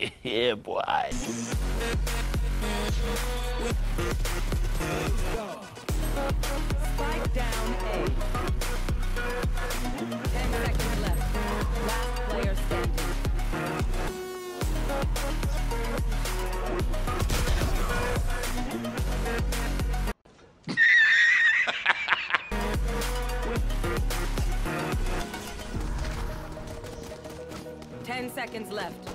yeah, boy. Ten seconds left.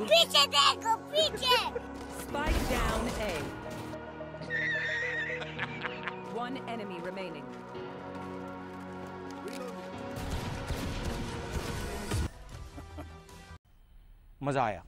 पीछे देखो पीछे Spike down A. One enemy remaining. मजा आया